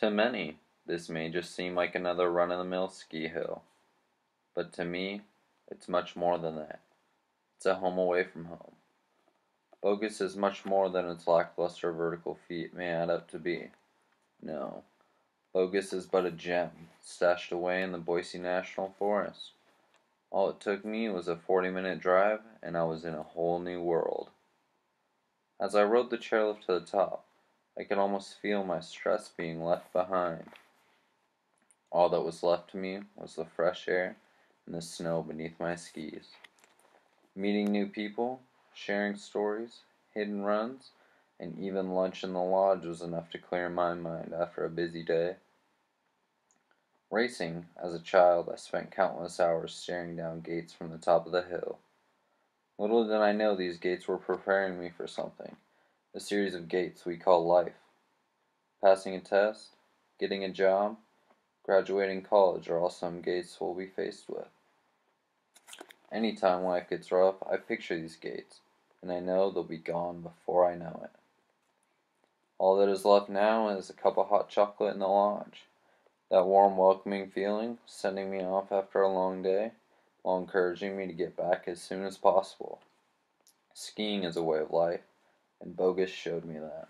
To many, this may just seem like another run of the mill ski hill. But to me, it's much more than that. It's a home away from home. Bogus is much more than its lackluster vertical feet may add up to be. No. Bogus is but a gem stashed away in the Boise National Forest. All it took me was a 40 minute drive, and I was in a whole new world. As I rode the chairlift to the top, I could almost feel my stress being left behind. All that was left to me was the fresh air and the snow beneath my skis. Meeting new people, sharing stories, hidden runs, and even lunch in the lodge was enough to clear my mind after a busy day. Racing, as a child, I spent countless hours staring down gates from the top of the hill. Little did I know these gates were preparing me for something, a series of gates we call life. Passing a test, getting a job, graduating college are all some gates we'll be faced with. Anytime life gets rough, I picture these gates, and I know they'll be gone before I know it. All that is left now is a cup of hot chocolate in the lodge that warm, welcoming feeling, sending me off after a long day, while encouraging me to get back as soon as possible. Skiing is a way of life, and Bogus showed me that.